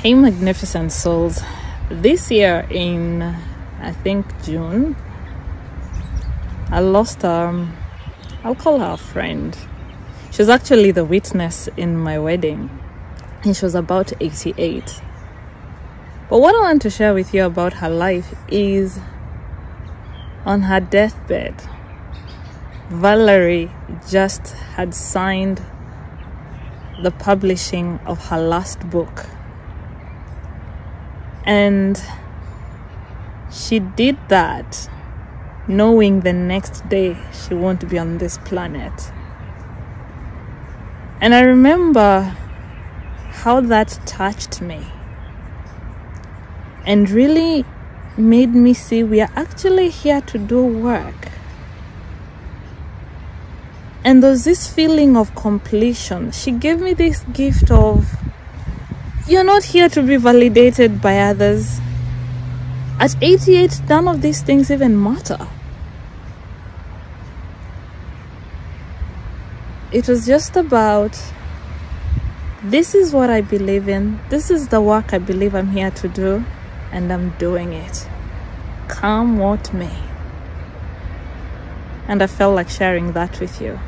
Hey, magnificent souls. This year in, I think, June, I lost, um, I'll call her a friend. She was actually the witness in my wedding, and she was about 88. But what I want to share with you about her life is on her deathbed, Valerie just had signed the publishing of her last book. And she did that knowing the next day she won't be on this planet. And I remember how that touched me and really made me see we are actually here to do work. And there's this feeling of completion. She gave me this gift of you're not here to be validated by others. At 88, none of these things even matter. It was just about this is what I believe in, this is the work I believe I'm here to do, and I'm doing it. Come what may. And I felt like sharing that with you.